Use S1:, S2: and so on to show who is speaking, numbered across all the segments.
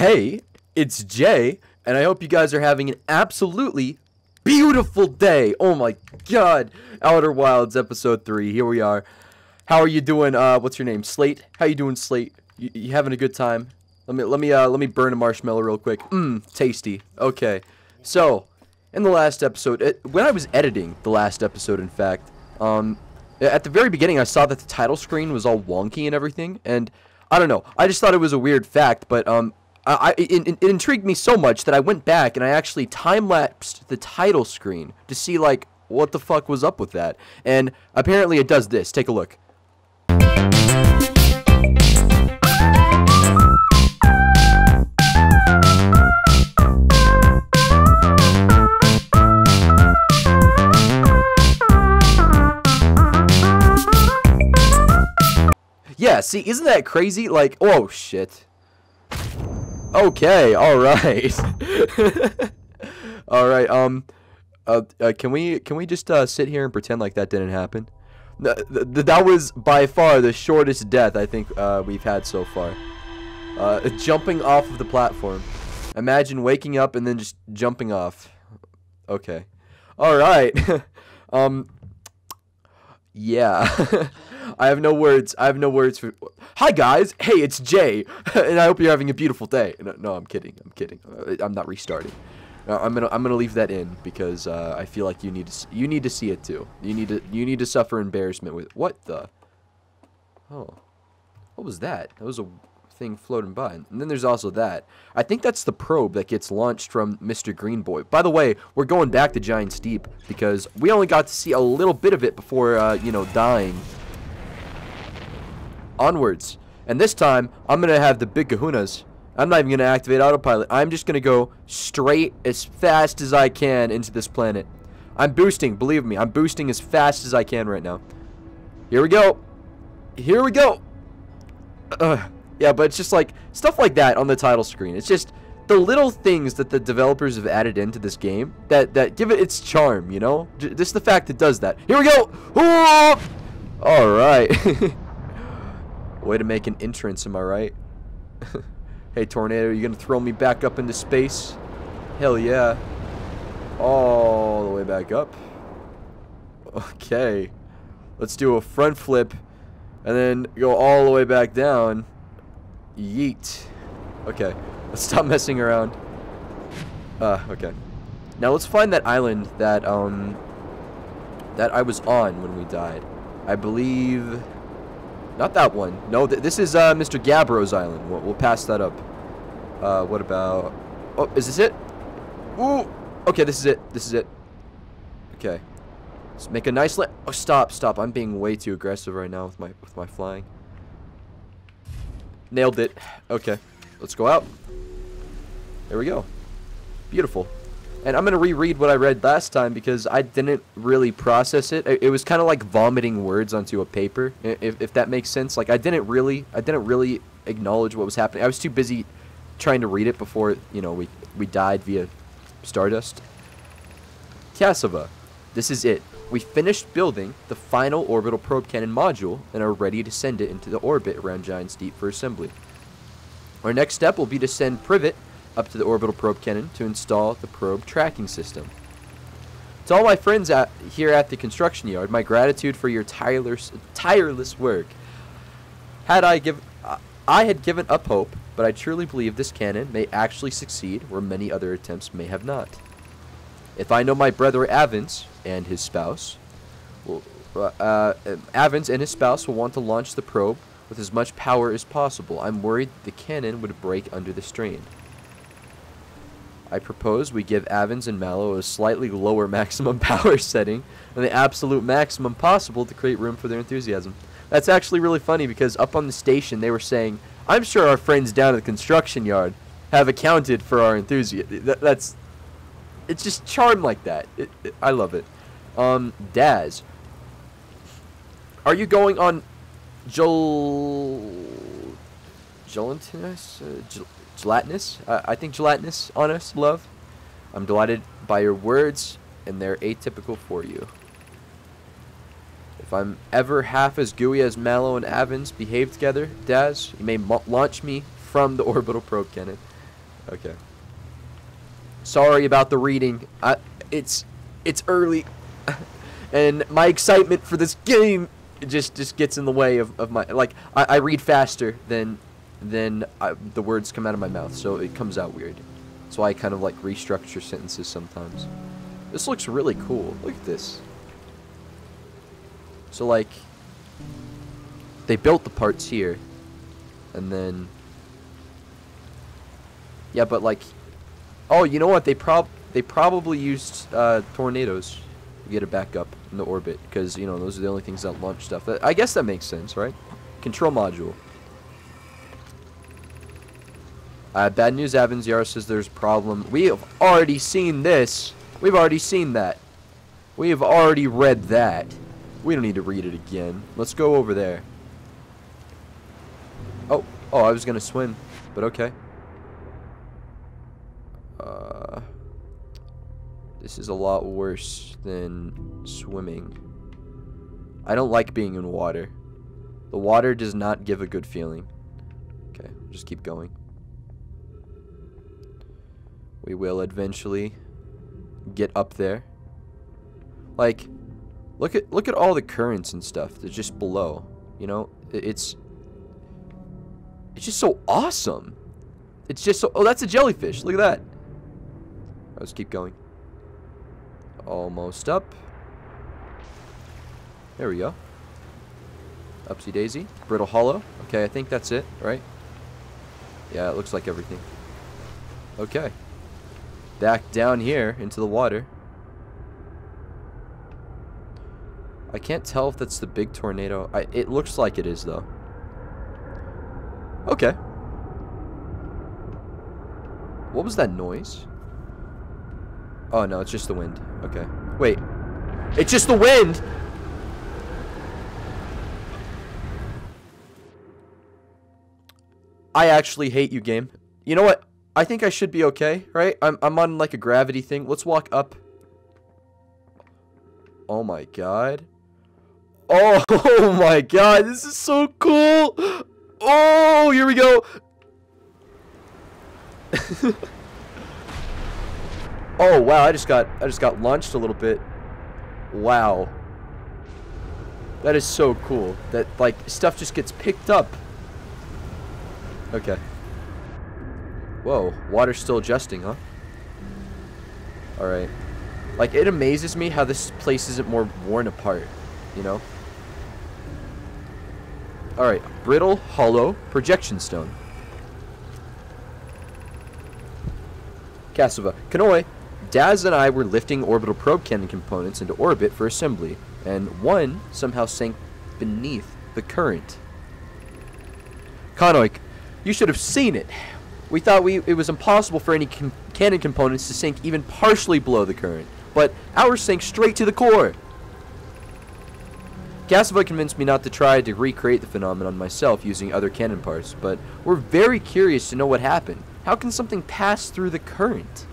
S1: Hey, it's Jay, and I hope you guys are having an absolutely beautiful day. Oh my god. Outer Wilds episode 3. Here we are. How are you doing? Uh what's your name? Slate? How you doing, Slate? You, you having a good time? Let me let me uh let me burn a marshmallow real quick. Mmm, tasty. Okay. So, in the last episode, it, when I was editing the last episode in fact, um at the very beginning I saw that the title screen was all wonky and everything and I don't know. I just thought it was a weird fact, but um Uh, I, it, it, intrigued me so much that I went back and I actually time-lapsed the title screen to see, like, what the fuck was up with that. And apparently it does this. Take a look. Yeah, see, isn't that crazy? Like, oh, shit. Okay, alright. alright, um, uh, uh, can we, can we just, uh, sit here and pretend like that didn't happen? Th th that was by far the shortest death I think, uh, we've had so far. Uh, jumping off of the platform. Imagine waking up and then just jumping off. Okay. Alright. um, yeah. I have no words. I have no words for. Hi guys. Hey, it's Jay, and I hope you're having a beautiful day. No, no I'm kidding. I'm kidding. Uh, I'm not restarting. Uh, I'm gonna I'm gonna leave that in because uh, I feel like you need to you need to see it too. You need to you need to suffer embarrassment with what the. Oh, what was that? That was a thing floating by. And then there's also that. I think that's the probe that gets launched from Mr. Green Boy. By the way, we're going back to Giant's Deep because we only got to see a little bit of it before, uh, you know, dying onwards. And this time, I'm going to have the big kahunas. I'm not even going to activate autopilot. I'm just going to go straight as fast as I can into this planet. I'm boosting, believe me. I'm boosting as fast as I can right now. Here we go. Here we go. Uh, yeah, but it's just like, stuff like that on the title screen. It's just the little things that the developers have added into this game that, that give it its charm, you know? Just the fact it does that. Here we go. Alright. Way to make an entrance, am I right? hey, Tornado, you gonna throw me back up into space? Hell yeah. All the way back up. Okay. Let's do a front flip and then go all the way back down. Yeet. Okay. Let's stop messing around. Uh, okay. Now let's find that island that, um, that I was on when we died. I believe... Not that one. No, th this is uh, Mr. Gabbro's island. We'll, we'll pass that up. Uh, what about... Oh, is this it? Ooh! Okay, this is it. This is it. Okay. Let's make a nice. Oh, stop, stop. I'm being way too aggressive right now with my with my flying. Nailed it. Okay. Let's go out. There we go. Beautiful. And I'm going to reread what I read last time because I didn't really process it. It, was kind of like vomiting words onto a paper, if, if that makes sense. Like, I didn't really, I didn't really acknowledge what was happening. I was too busy trying to read it before, you know, we, we died via Stardust. Cassava. This is it. We finished building the final orbital probe cannon module and are ready to send it into the orbit around Giant's Deep for assembly. Our next step will be to send Privet up to the orbital probe cannon to install the probe tracking system. To all my friends here at the construction yard, my gratitude for your tireless, tireless work. Had I give, I had given up hope, but I truly believe this cannon may actually succeed where many other attempts may have not. If I know my brother Avens and his spouse, will, uh, uh, Avens and his spouse will want to launch the probe with as much power as possible. I'm worried the cannon would break under the strain. I propose we give Avens and Mallow a slightly lower maximum power setting than the absolute maximum possible to create room for their enthusiasm. That's actually really funny because up on the station they were saying, I'm sure our friends down at the construction yard have accounted for our enthusiasm. That, that's, it's just charm like that. It, it, I love it. Um, Daz, are you going on Jol... Gelatinous? Uh, Jol gelatinous. Uh, I think gelatinous on us, love. I'm delighted by your words, and they're atypical for you. If I'm ever half as gooey as Mallow and Avens behave together, Daz, you may launch me from the orbital probe cannon. Okay. Sorry about the reading. I, it's it's early, and my excitement for this game just just gets in the way of, of my like I, I read faster than than I, the words come out of my mouth, so it comes out weird. So I kind of like restructure sentences sometimes. This looks really cool. Look at this. So like they built the parts here and then yeah, but like oh, you know what? They prob they probably used uh, tornadoes to get it back up in the orbit because you know those are the only things that launch stuff. I guess that makes sense, right? Control module. Uh, bad news, Avens. Yarrow says there's a problem. We have already seen this. We've already seen that. We have already read that. We don't need to read it again. Let's go over there. Oh, oh, I was gonna swim, but okay. Uh, this is a lot worse than swimming. I don't like being in water. The water does not give a good feeling. Okay, just keep going. We will eventually get up there. Like, look at look at all the currents and stuff that's just below. You know, it's it's just so awesome. It's just so. Oh, that's a jellyfish. Look at that. Let's keep going. Almost up. There we go. Upsy daisy. Brittle Hollow. Okay, I think that's it, right? Yeah, it looks like everything. Okay back down here into the water. I can't tell if that's the big tornado. I, it looks like it is, though. Okay. What was that noise? Oh, no, it's just the wind. Okay. Wait. It's just the wind! I actually hate you, game. You know what? I think I should be okay, right? I'm, I'm on like a gravity thing. Let's walk up. Oh my god. Oh, oh my god, this is so cool. Oh, here we go. oh wow, I just got I just got launched a little bit. Wow. That is so cool. That like stuff just gets picked up. Okay. Whoa, water's still adjusting, huh? Alright. Like, it amazes me how this place isn't more worn apart, you know? Alright, brittle, hollow, projection stone. Cassava. Kanoi, Daz and I were lifting orbital probe cannon components into orbit for assembly, and one somehow sank beneath the current. Kanoik, you should have seen it. We thought we it was impossible for any cannon components to sink even partially below the current, but ours sank straight to the core. Cassava convinced me not to try to recreate the phenomenon myself using other cannon parts, but we're very curious to know what happened. How can something pass through the current?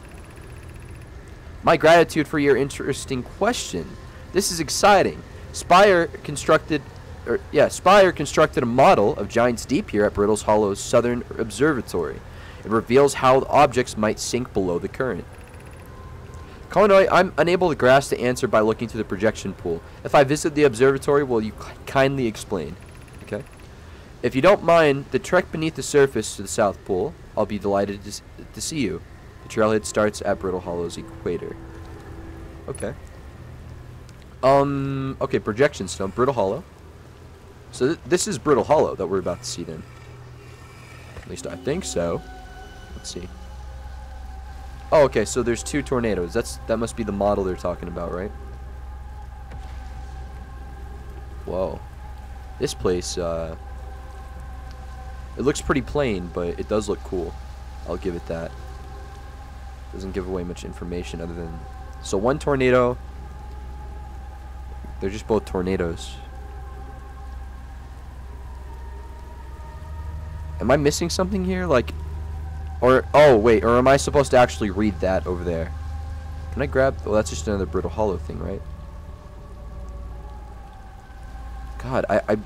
S1: My gratitude for your interesting question. This is exciting. Spire constructed or yeah, Spire constructed a model of Giant's Deep here at Brittle's Hollow's Southern Observatory. It reveals how objects might sink below the current. Koinoi, I'm unable to grasp the answer by looking through the projection pool. If I visit the observatory, will you kindly explain? Okay. If you don't mind the trek beneath the surface to the South Pole, I'll be delighted to, to see you. The trailhead starts at Brittle Hollow's equator. Okay. Um, okay, projection stone, Brittle Hollow. So th this is Brittle Hollow that we're about to see then. At least I think so. Let's see. Oh, okay, so there's two tornadoes. That's That must be the model they're talking about, right? Whoa. This place, uh... It looks pretty plain, but it does look cool. I'll give it that. Doesn't give away much information other than... So one tornado... They're just both tornadoes. Am I missing something here? Like, or, oh, wait, or am I supposed to actually read that over there? Can I grab, well, that's just another Brittle Hollow thing, right? God, I, I,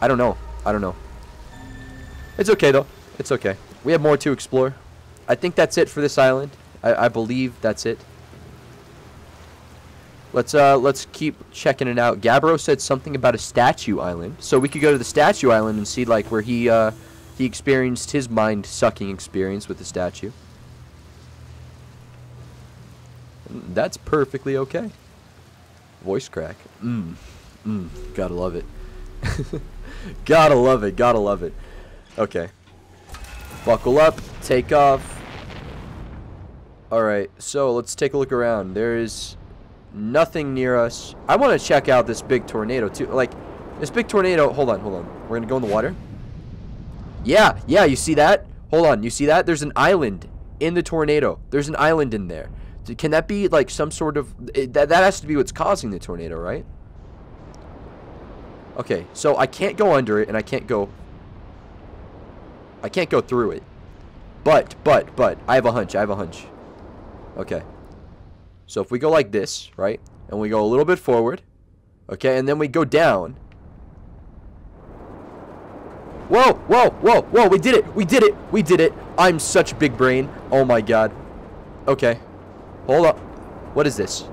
S1: I don't know. I don't know. It's okay, though. It's okay. We have more to explore. I think that's it for this island. I, I believe that's it. Let's uh let's keep checking it out. Gabbro said something about a statue island, so we could go to the statue island and see like where he uh he experienced his mind sucking experience with the statue. That's perfectly okay. Voice crack. Mmm. Mmm. Gotta love it. gotta love it. Gotta love it. Okay. Buckle up. Take off. Alright, so let's take a look around. There's nothing near us. I want to check out this big tornado too. Like, this big tornado. Hold on, hold on. We're going to go in the water. Yeah, yeah, you see that? Hold on, you see that? There's an island in the tornado. There's an island in there. Can that be like some sort of... It, that, that has to be what's causing the tornado, right? Okay, so I can't go under it and I can't go... I can't go through it. But, but, but, I have a hunch, I have a hunch. Okay. So if we go like this, right? And we go a little bit forward. Okay, and then we go down. Whoa, whoa, whoa, whoa, we did it, we did it, we did it. I'm such big brain. Oh my god. Okay. Hold up. What is this?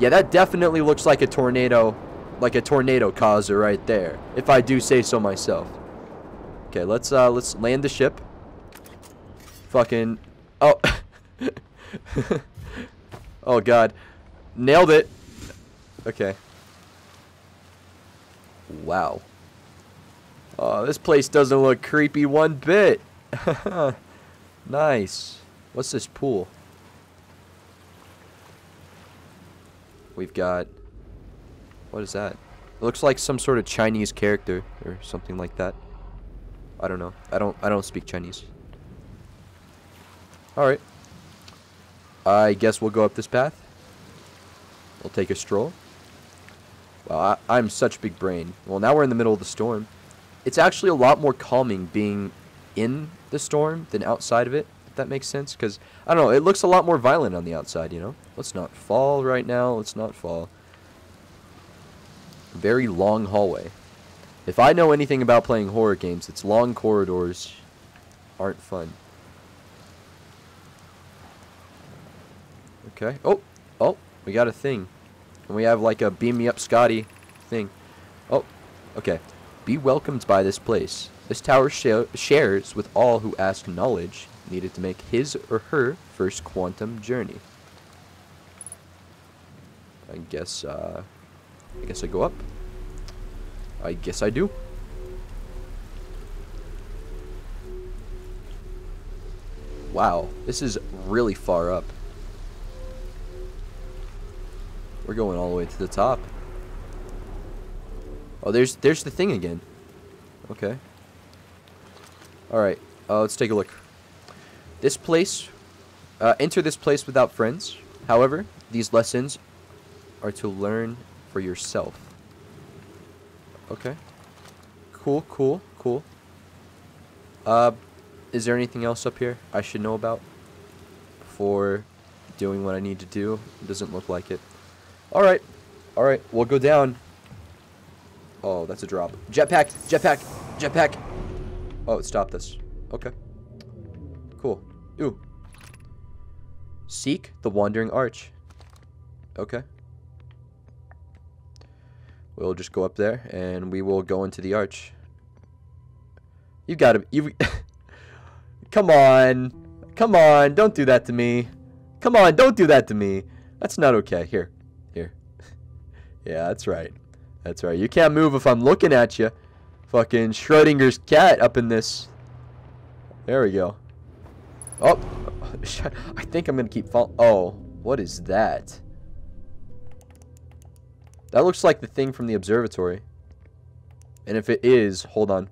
S1: Yeah, that definitely looks like a tornado, like a tornado causer right there, if I do say so myself. Okay, let's uh let's land the ship. Fucking Oh. oh god. Nailed it. Okay. Wow. Oh, this place doesn't look creepy one bit. nice. What's this pool? We've got... What is that? It looks like some sort of Chinese character or something like that. I don't know. I don't I don't speak Chinese. Alright. I guess we'll go up this path. We'll take a stroll. Well, I, I'm such big brain. Well, now we're in the middle of the storm. It's actually a lot more calming being in the storm than outside of it, if that makes sense. Because, I don't know, it looks a lot more violent on the outside, you know? Let's not fall right now. Let's not fall. Very long hallway. If I know anything about playing horror games, it's long corridors aren't fun. Okay. Oh, oh, we got a thing. And we have like a beam me up Scotty thing. Oh, okay. Be welcomed by this place. This tower sh shares with all who ask knowledge needed to make his or her first quantum journey. I guess, uh, I guess I go up. I guess I do. Wow, this is really far up. We're going all the way to the top. Oh, there's there's the thing again. Okay. Alright, uh, let's take a look. This place, uh, enter this place without friends. However, these lessons are to learn for yourself. Okay. Cool, cool, cool. Uh, is there anything else up here I should know about before doing what I need to do? It doesn't look like it. Alright. Alright, we'll go down. Oh, that's a drop. Jetpack! Jetpack! Jetpack! Oh, stopped us. Okay. Cool. Ooh. Seek the Wandering Arch. Okay. We'll just go up there and we will go into the arch. You gotta, you, come on, come on, don't do that to me. Come on, don't do that to me. That's not okay. Here, here. yeah, that's right. That's right. You can't move if I'm looking at you. Fucking Schrodinger's cat up in this. There we go. Oh, I think I'm gonna keep fall. Oh, what is that? That looks like the thing from the observatory. And if it is, hold on.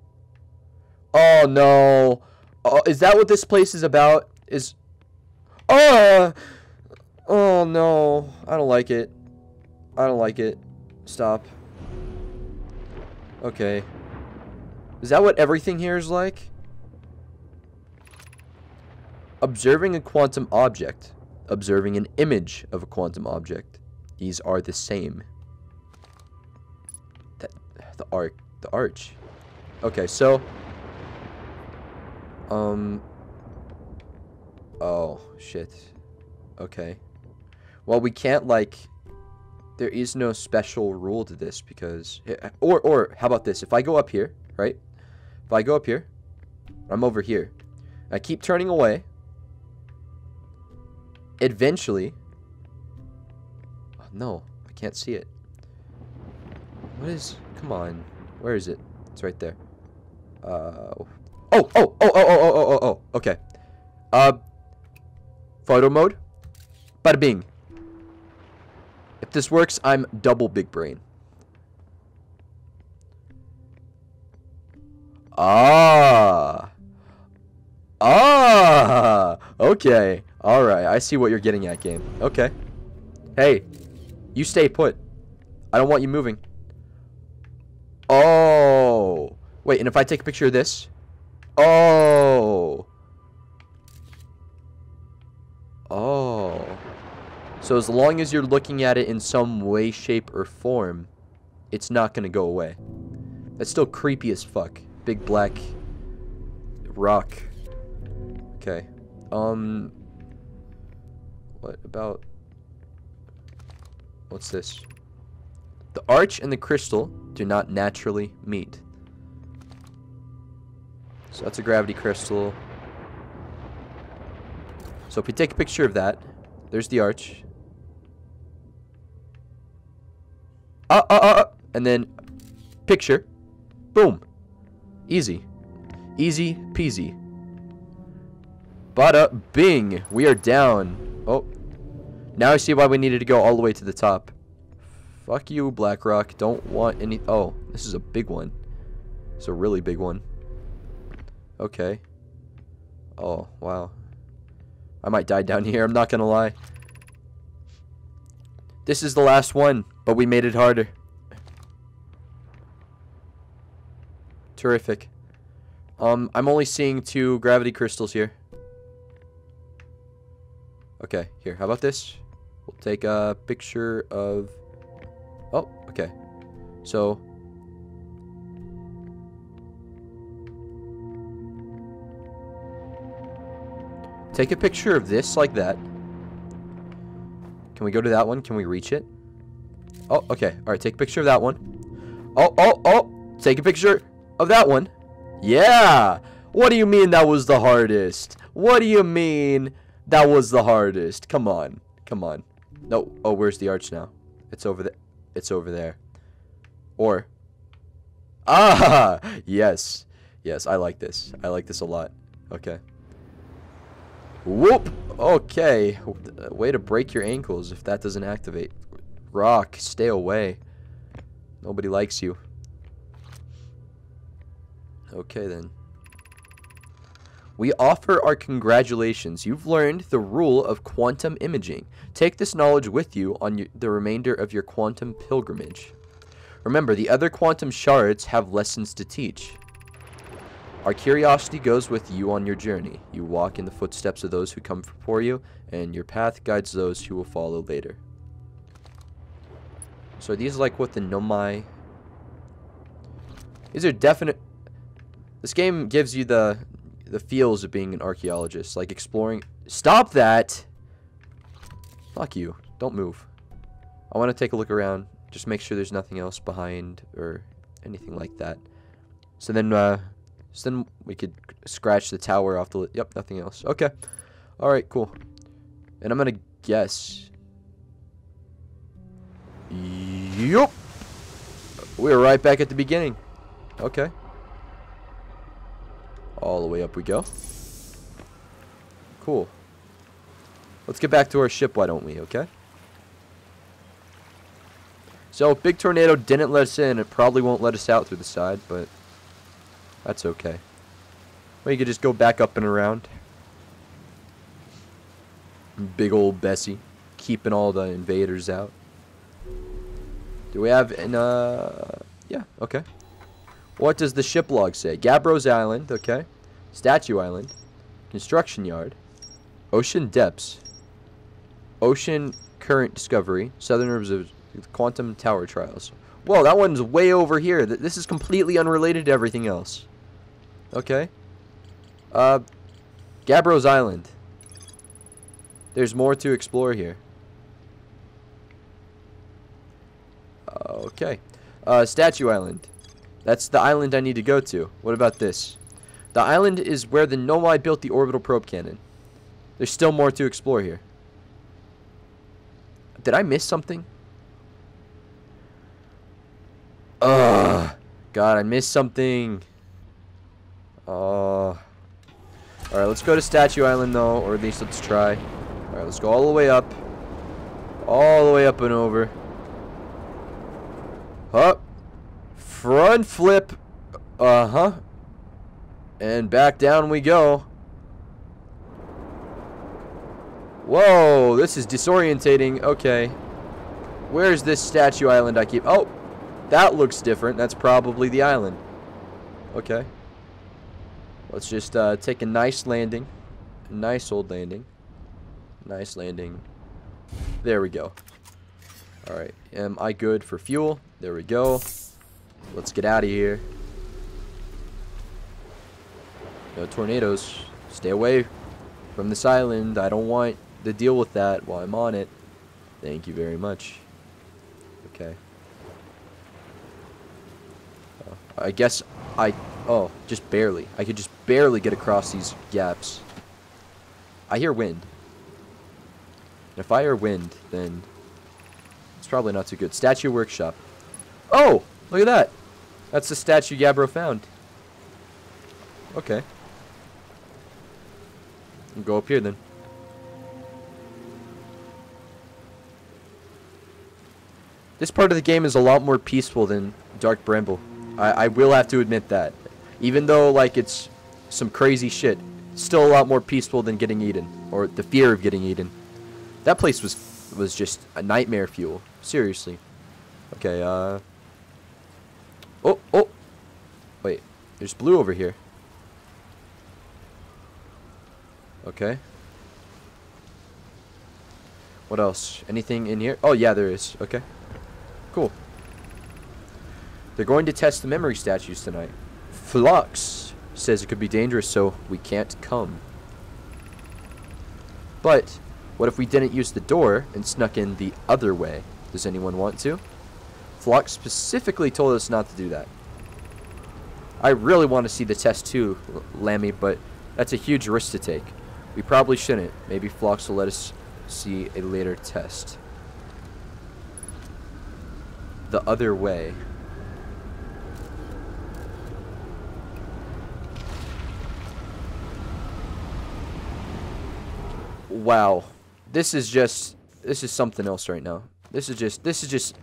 S1: Oh, no. Oh, is that what this place is about? Is... Oh! Oh, no. I don't like it. I don't like it. Stop. Okay. Is that what everything here is like? Observing a quantum object. Observing an image of a quantum object. These are the same That, the arc, the arch. Okay, so Um. Oh, shit. Okay. Well, we can't, like... There is no special rule to this because... Or, or, how about this? If I go up here, right? If I go up here, I'm over here. I keep turning away. Eventually... Oh, no, I can't see it. What is... Come on. Where is it? It's right there. Uh... Oh, oh, oh, oh, oh, oh, oh, oh, okay. Uh... Photo mode. Bada bing. This works, I'm double big brain. Ah. Ah. Okay. Alright. I see what you're getting at, game. Okay. Hey. You stay put. I don't want you moving. Oh. Wait, and if I take a picture of this? Oh. So as long as you're looking at it in some way, shape, or form, it's not going to go away. That's still creepy as fuck. Big black rock. Okay. Um. What about... What's this? The arch and the crystal do not naturally meet. So that's a gravity crystal. So if we take a picture of that, there's the arch. Uh, uh, uh, uh, and then picture. Boom. Easy. Easy peasy. Bada bing. We are down. Oh. Now I see why we needed to go all the way to the top. Fuck you, Blackrock. Don't want any... Oh, this is a big one. It's a really big one. Okay. Oh, wow. I might die down here, I'm not gonna lie. This is the last one, but we made it harder. Terrific. Um, I'm only seeing two gravity crystals here. Okay, here, how about this? We'll take a picture of... Oh, okay. So, Take a picture of this like that. Can we go to that one? Can we reach it? Oh, okay. All right, take a picture of that one. Oh, oh, oh. Take a picture of that one. Yeah. What do you mean that was the hardest? What do you mean that was the hardest? Come on. Come on. No. Oh, where's the arch now? It's over there. It's over there. Or. Ah! Yes. Yes, I like this. I like this a lot. Okay. Whoop! Okay. Way to break your ankles if that doesn't activate. Rock, stay away. Nobody likes you. Okay, then. We offer our congratulations. You've learned the rule of quantum imaging. Take this knowledge with you on the remainder of your quantum pilgrimage. Remember, the other quantum shards have lessons to teach. Our curiosity goes with you on your journey. You walk in the footsteps of those who come before you, and your path guides those who will follow later. So are these like what the Nomai... These are definite... This game gives you the the feels of being an archaeologist. Like exploring... Stop that! Fuck you. Don't move. I want to take a look around. Just make sure there's nothing else behind or anything like that. So then, uh, so then we could scratch the tower off the... Yep, nothing else. Okay. Alright, cool. And I'm going to guess... Yup. We're right back at the beginning. Okay. All the way up we go. Cool. Let's get back to our ship, why don't we, okay? So, big tornado didn't let us in. It probably won't let us out through the side, but... That's okay. Well, you could just go back up and around. Big old Bessie. Keeping all the invaders out. Do we have an, uh... Yeah, okay. What does the ship log say? Gabbro's Island, okay. Statue Island. Construction Yard. Ocean Depths. Ocean Current Discovery. Southern Observatory. Quantum Tower Trials. Whoa, that one's way over here. This is completely unrelated to everything else. Okay. Uh, Gabbro's Island. There's more to explore here. Okay. Uh, Statue Island. That's the island I need to go to. What about this? The island is where the Nomai built the orbital probe cannon. There's still more to explore here. Did I miss something? Ugh. God, I missed something. Uh. Alright, let's go to Statue Island, though. Or at least let's try. Alright, let's go all the way up. All the way up and over. Up. Front flip. Uh-huh. And back down we go. Whoa, this is disorientating. Okay. Where's this statue island I keep... Oh, that looks different. That's probably the island. Okay. Let's just uh, take a nice landing. Nice old landing. Nice landing. There we go. Alright, am I good for fuel? There we go. Let's get out of here. No tornadoes. Stay away from this island. I don't want to deal with that while I'm on it. Thank you very much. Okay. Uh, I guess I... Oh, just barely. I could just barely get across these gaps. I hear wind. And If I hear wind, then it's probably not too good. Statue Workshop. Oh! Look at that! That's the statue Gabbro found. Okay. We'll go up here then. This part of the game is a lot more peaceful than Dark Bramble. I, I will have to admit that. Even though, like, it's some crazy shit, still a lot more peaceful than getting eaten. Or the fear of getting eaten. That place was was just a nightmare fuel. Seriously. Okay, uh... Oh, oh! Wait, there's blue over here. Okay. What else? Anything in here? Oh, yeah, there is. Okay. Cool. They're going to test the memory statues tonight. Phlox says it could be dangerous, so we can't come. But, what if we didn't use the door and snuck in the other way? Does anyone want to? Phlox specifically told us not to do that. I really want to see the test too, Lammy, but that's a huge risk to take. We probably shouldn't. Maybe Phlox will let us see a later test. The other way. Wow. This is just this is something else right now. This is just this is just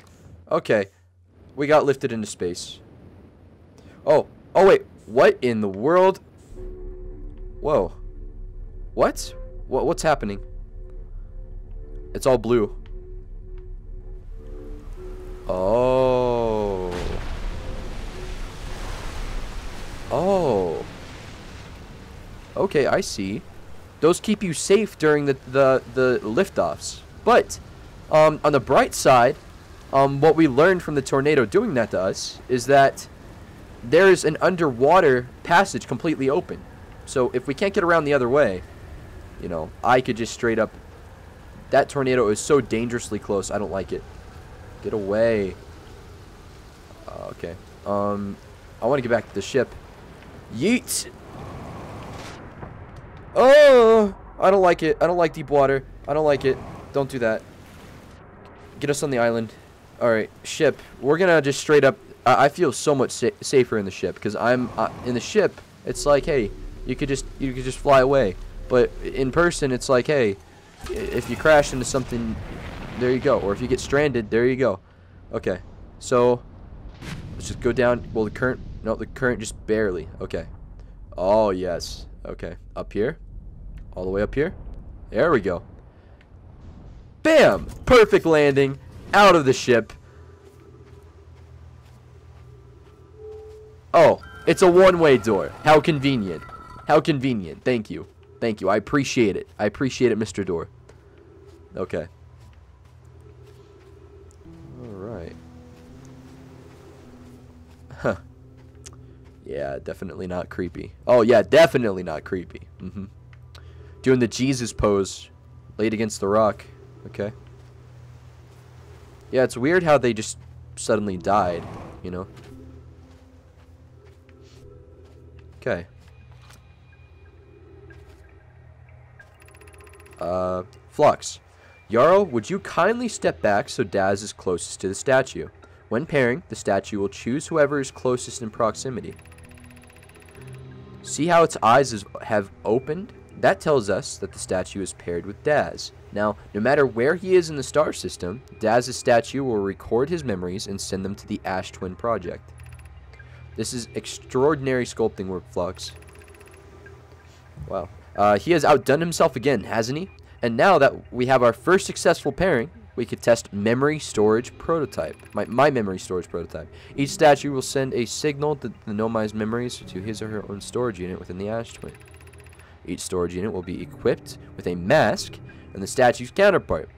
S1: okay. We got lifted into space. Oh, oh wait. What in the world? Whoa. What? What what's happening? It's all blue. Oh. Oh. Okay, I see. Those keep you safe during the, the, the liftoffs. But, um, on the bright side, um, what we learned from the tornado doing that to us is that there's an underwater passage completely open. So if we can't get around the other way, you know, I could just straight up... That tornado is so dangerously close. I don't like it. Get away. Uh, okay. Um, I want to get back to the ship. Yeet! Oh! I don't like it. I don't like deep water. I don't like it. Don't do that. Get us on the island. Alright, ship. We're gonna just straight up... I, I feel so much sa safer in the ship. Because I'm... Uh, in the ship, it's like, hey, you could just you could just fly away. But in person, it's like, hey, if you crash into something, there you go. Or if you get stranded, there you go. Okay, so let's just go down. Well, the current, no, the current just barely. Okay. Oh, yes. Okay, up here. All the way up here. There we go. Bam! Perfect landing. Out of the ship. Oh, it's a one-way door. How convenient. How convenient. Thank you. Thank you. I appreciate it. I appreciate it, Mr. Door. Okay. Alright. Huh. Yeah, definitely not creepy. Oh, yeah, definitely not creepy. Mm-hmm. Doing the Jesus pose laid against the rock. Okay. Yeah, it's weird how they just suddenly died, you know? Okay. Uh, Phlox. Yarrow, would you kindly step back so Daz is closest to the statue? When pairing, the statue will choose whoever is closest in proximity. See how its eyes is, have opened? That tells us that the statue is paired with Daz. Now, no matter where he is in the star system, Daz's statue will record his memories and send them to the Ash Twin Project. This is extraordinary sculpting work, Phlox. Wow. Uh, he has outdone himself again, hasn't he? And now that we have our first successful pairing, we could test memory storage prototype. My, my memory storage prototype. Each statue will send a signal to the Nomai's memories to his or her own storage unit within the Ash Twin. Each storage unit will be equipped with a mask and the statue's counterpart,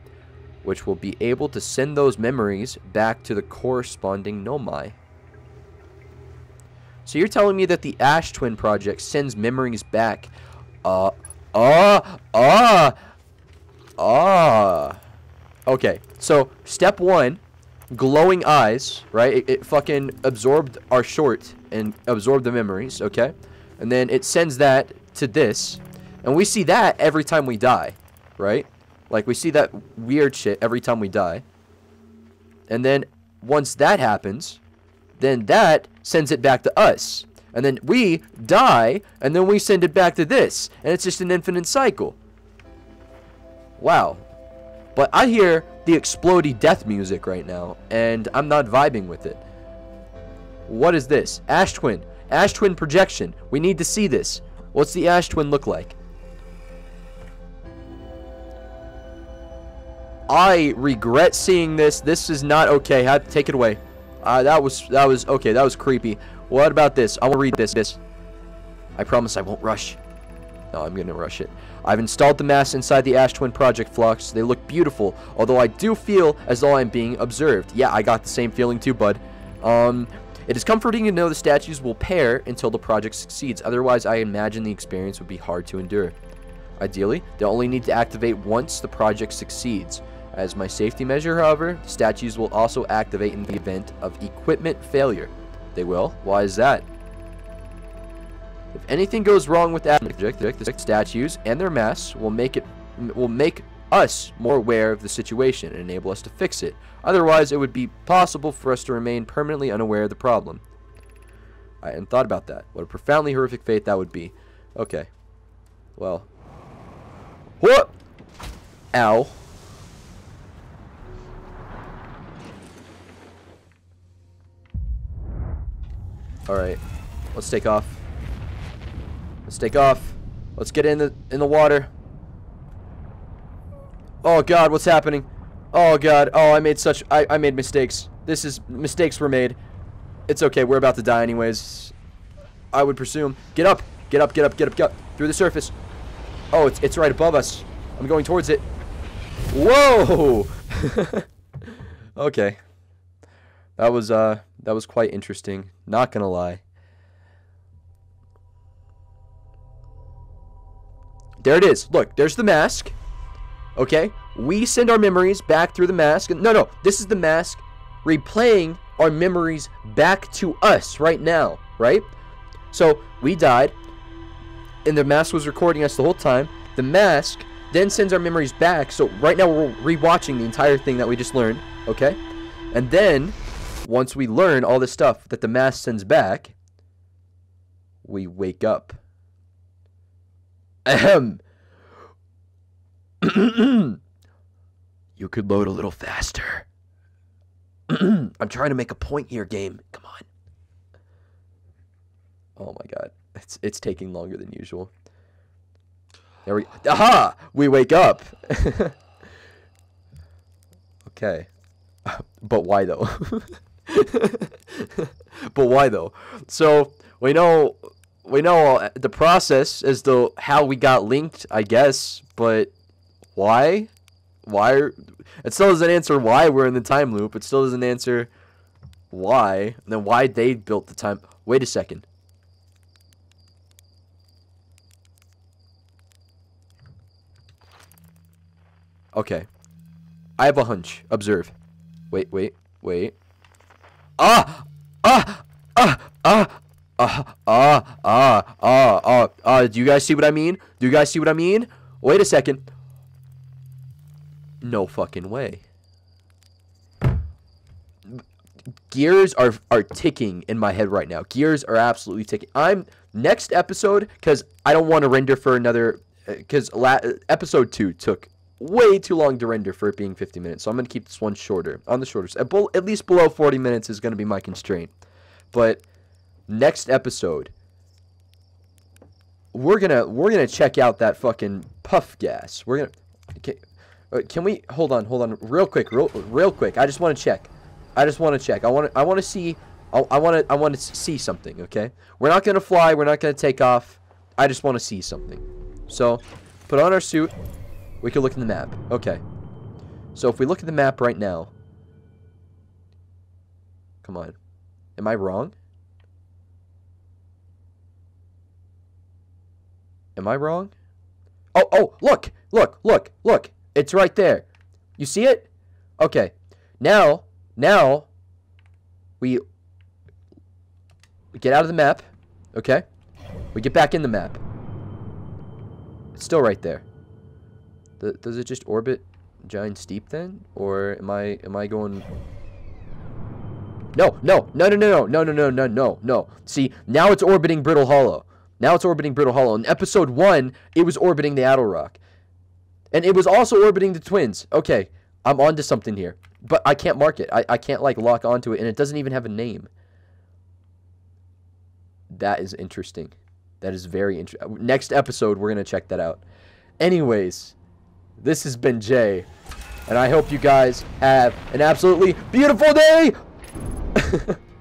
S1: which will be able to send those memories back to the corresponding Nomai. So you're telling me that the Ash Twin project sends memories back. Uh, uh, uh, uh. Okay, so step one, glowing eyes, right? It, it fucking absorbed our short and absorbed the memories, okay? And then it sends that to this, and we see that every time we die, right? Like, we see that weird shit every time we die. And then, once that happens, then that sends it back to us. And then we die, and then we send it back to this. And it's just an infinite cycle. Wow. But I hear the explodey death music right now, and I'm not vibing with it. What is this? Ash Twin. Ash Twin projection. We need to see this. What's the Ash Twin look like? I regret seeing this. This is not okay. Have take it away. Uh, that was that was okay. That was creepy. What about this? I will read this. This. I promise I won't rush. No, I'm gonna rush it. I've installed the masts inside the Ash Twin Project Phlox. They look beautiful, although I do feel as though I'm being observed. Yeah, I got the same feeling too, bud. Um, it is comforting to know the statues will pair until the project succeeds. Otherwise, I imagine the experience would be hard to endure. Ideally, they'll only need to activate once the project succeeds. As my safety measure, however, statues will also activate in the event of equipment failure. They will? Why is that? If anything goes wrong with that the statues and their mass will make it will make us more aware of the situation and enable us to fix it. Otherwise, it would be possible for us to remain permanently unaware of the problem. I hadn't thought about that. What a profoundly horrific fate that would be. Okay. Well. What? Ow. Alright. Let's take off. Let's take off. Let's get in the in the water. Oh god, what's happening? Oh god. Oh, I made such I, I made mistakes. This is mistakes were made. It's okay, we're about to die anyways. I would presume. Get up. Get up, get up, get up, get up. Through the surface. Oh, it's it's right above us. I'm going towards it. Whoa! okay. That was uh that was quite interesting. Not gonna lie. There it is. Look, there's the mask. Okay? We send our memories back through the mask. No, no. This is the mask replaying our memories back to us right now. Right? So, we died. And the mask was recording us the whole time. The mask then sends our memories back. So, right now we're rewatching the entire thing that we just learned. Okay? And then once we learn all this stuff that the mask sends back, we wake up. Ahem. you could load a little faster. I'm trying to make a point here, game. Come on. Oh my god. It's it's taking longer than usual. There we Aha! We wake up. okay. But why though? but why though? So we know we know the process as to how we got linked, I guess, but why? Why? It still doesn't answer why we're in the time loop. It still doesn't answer why. And then why they built the time. Wait a second. Okay. I have a hunch. Observe. Wait, wait, wait. Ah! Ah! Ah! Ah! Ah! Ah! Ah! Ah! Ah! Do you guys see what I mean? Do you guys see what I mean? Wait a second. No fucking way. Gears are are ticking in my head right now. Gears are absolutely ticking. I'm next episode because I don't want to render for another because episode two took way too long to render for it being 50 minutes. So I'm gonna keep this one shorter, on the shorter side. At, at least below 40 minutes is gonna be my constraint. But next episode, we're gonna we're gonna check out that fucking puff gas. We're gonna. Okay, uh, can we hold on, hold on, real quick, real real quick? I just want to check. I just want to check. I want to I want to see. I want to I want to see something. Okay, we're not gonna fly. We're not gonna take off. I just want to see something. So, put on our suit. We can look in the map. Okay. So if we look at the map right now. Come on. Am I wrong? Am I wrong? Oh, oh, look, look, look, look. It's right there. You see it? Okay. Now, now, we get out of the map. Okay? We get back in the map. It's still right there. Th does it just orbit Giant's Deep then? Or am I am I going No, no, no, no, no, no, no, no, no, no, no. See, now it's orbiting Brittle Hollow. Now it's orbiting Brittle Hollow. In episode one, it was orbiting the Attlerock. And it was also orbiting the twins. Okay, I'm onto something here. But I can't mark it. I, I can't like lock onto it and it doesn't even have a name. That is interesting. That is very interesting. Next episode, we're going to check that out. Anyways, this has been Jay. And I hope you guys have an absolutely beautiful day.